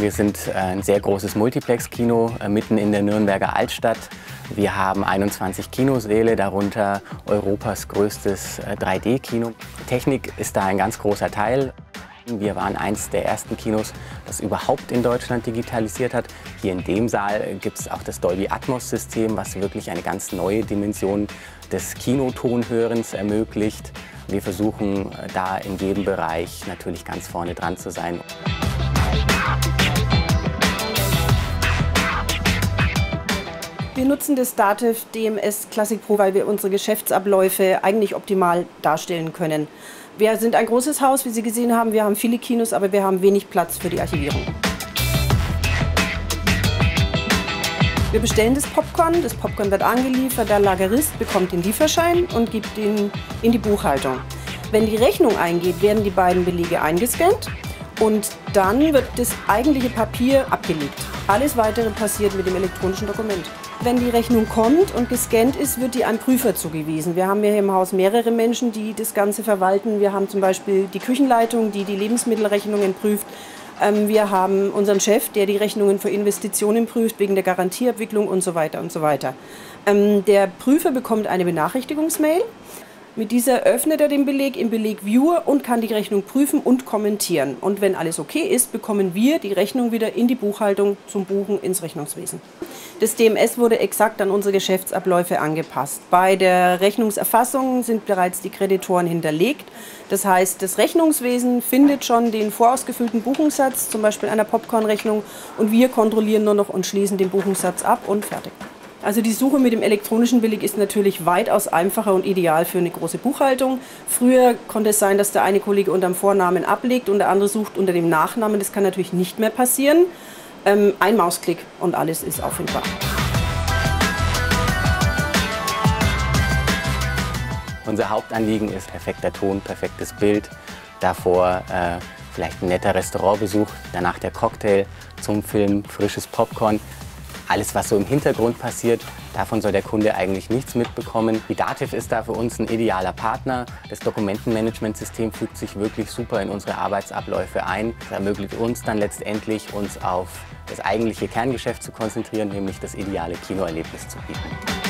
Wir sind äh, ein sehr großes Multiplex-Kino äh, mitten in der Nürnberger Altstadt. Wir haben 21 Kinosäle, darunter Europas größtes 3D-Kino. Äh, Technik ist da ein ganz großer Teil. Wir waren eines der ersten Kinos, das überhaupt in Deutschland digitalisiert hat. Hier in dem Saal gibt es auch das Dolby Atmos System, was wirklich eine ganz neue Dimension des Kinotonhörens ermöglicht. Wir versuchen da in jedem Bereich natürlich ganz vorne dran zu sein. Wir nutzen das Dativ DMS Classic Pro, weil wir unsere Geschäftsabläufe eigentlich optimal darstellen können. Wir sind ein großes Haus, wie Sie gesehen haben. Wir haben viele Kinos, aber wir haben wenig Platz für die Archivierung. Wir bestellen das Popcorn, das Popcorn wird angeliefert, der Lagerist bekommt den Lieferschein und gibt ihn in die Buchhaltung. Wenn die Rechnung eingeht, werden die beiden Belege eingescannt und dann wird das eigentliche Papier abgelegt. Alles weitere passiert mit dem elektronischen Dokument. Wenn die Rechnung kommt und gescannt ist, wird die einem Prüfer zugewiesen. Wir haben hier im Haus mehrere Menschen, die das Ganze verwalten. Wir haben zum Beispiel die Küchenleitung, die die Lebensmittelrechnungen prüft. Ähm, wir haben unseren Chef, der die Rechnungen für Investitionen prüft, wegen der Garantieabwicklung und so weiter und so weiter. Ähm, der Prüfer bekommt eine Benachrichtigungsmail. Mit dieser öffnet er den Beleg im Beleg Viewer und kann die Rechnung prüfen und kommentieren. Und wenn alles okay ist, bekommen wir die Rechnung wieder in die Buchhaltung zum Buchen ins Rechnungswesen. Das DMS wurde exakt an unsere Geschäftsabläufe angepasst. Bei der Rechnungserfassung sind bereits die Kreditoren hinterlegt. Das heißt, das Rechnungswesen findet schon den vorausgefüllten Buchungssatz, zum Beispiel einer Popcorn-Rechnung, und wir kontrollieren nur noch und schließen den Buchungssatz ab und fertig. Also die Suche mit dem elektronischen Billig ist natürlich weitaus einfacher und ideal für eine große Buchhaltung. Früher konnte es sein, dass der eine Kollege unter dem Vornamen ablegt und der andere sucht unter dem Nachnamen. Das kann natürlich nicht mehr passieren. Ähm, ein Mausklick und alles ist auffindbar. Unser Hauptanliegen ist perfekter Ton, perfektes Bild. Davor äh, vielleicht ein netter Restaurantbesuch, danach der Cocktail zum Film, frisches Popcorn. Alles, was so im Hintergrund passiert, davon soll der Kunde eigentlich nichts mitbekommen. Die Dativ ist da für uns ein idealer Partner. Das Dokumentenmanagementsystem fügt sich wirklich super in unsere Arbeitsabläufe ein. Das ermöglicht uns dann letztendlich, uns auf das eigentliche Kerngeschäft zu konzentrieren, nämlich das ideale Kinoerlebnis zu bieten.